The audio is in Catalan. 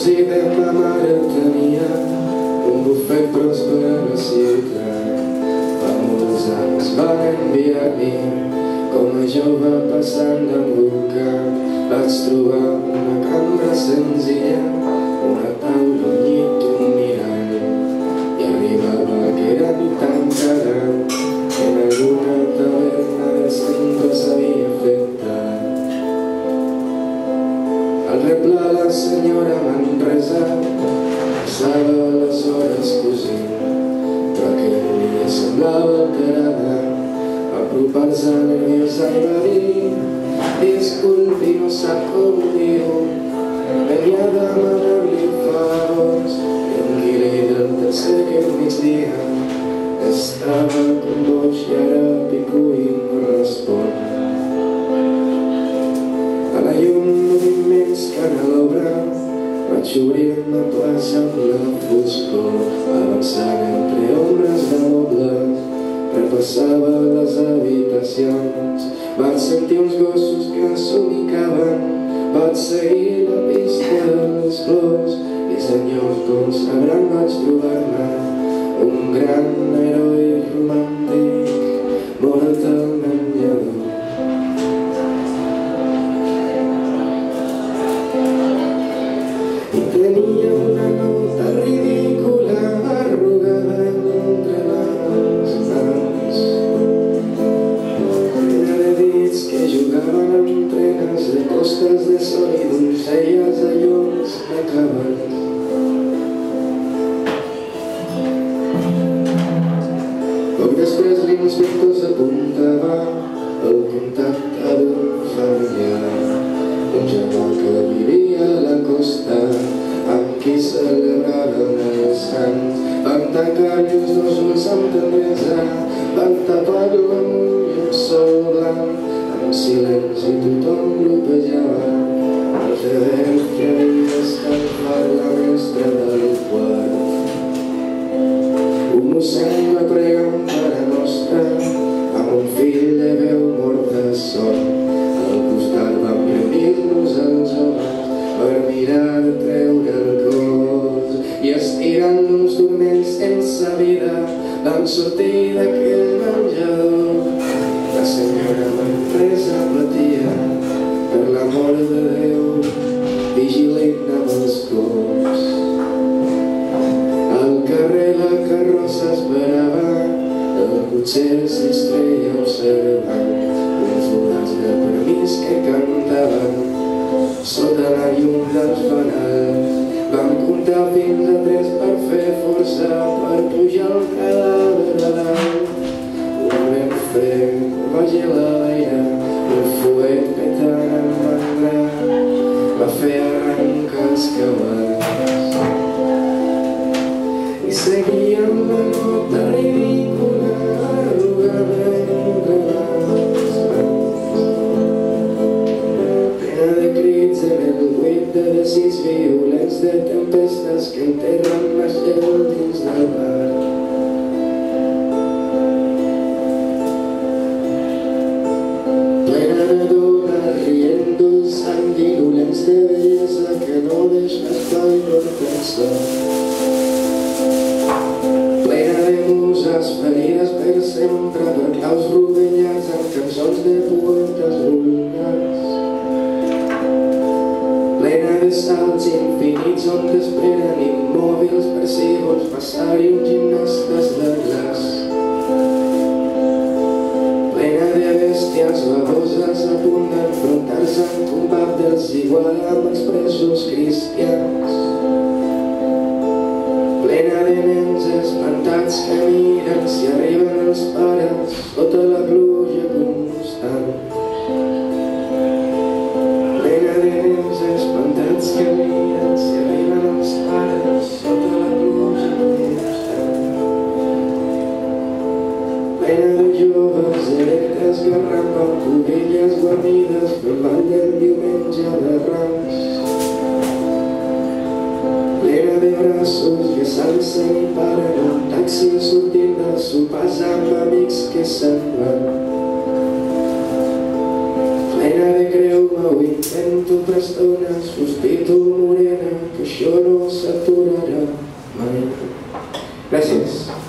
Cosida ma mare tenia un bufet pròsper a la ciutat. Fa molts anys van enviar-m'hi com a jove passant d'embulcar. Vaig trobar una cambra senzilla, Reble la senyora Manresa passava les hores cosint, però aquell dia semblava alterada. Apropar-se nerviosa i va dir disculpi, no sap com ho gossos que somicaven, vaig seguir la pista dels flors i senyors sabran vaig trobar-me un gran heroi sol de llums de cavalls. Poc després l'inspector s'apuntava al contacte d'un familiar, un germà que vivia a la costa, amb qui celebraven els sants. Van tancar llurs dos ulls amb tendresa, van tapar-lo amb un sol blanc, amb silenci tothom vam sortir d'aquell menjador. La senyora Manresa patia per l'amor de Déu vigilent amb els cops. Al carrer la carrossa esperava, el cotxer s'hi estreia observant uns forats de permís que cantaven sota la llum dels fanals. Vam comptar fins a l'aire, un fuet petant en mandra va fer arrencar els cavalls i seguíem la nota ridícula arrugada mans. Plena de crits en el buit de desig violents de tempestes que enterren la gent dins del mar. Plena de salts infinits on t'esperen immòbils persígols passar-hi uns gimnastes de glaç. Plena de bèsties baboses a punt d'enfrontar-se en combat dels igual amb els presos cristians plena de nens espantats que miren si arriben els pares sota Peladilludes, erectes que arramben, cubelles guarnides que ballen diumenge de rams. Plena de braços que s'alcen i paren, un taxi sortint de sopars amb amics que se'n van. Plena de creu, ho intento per estones, sospito morena que això no s'aturarà mai. Gràcies.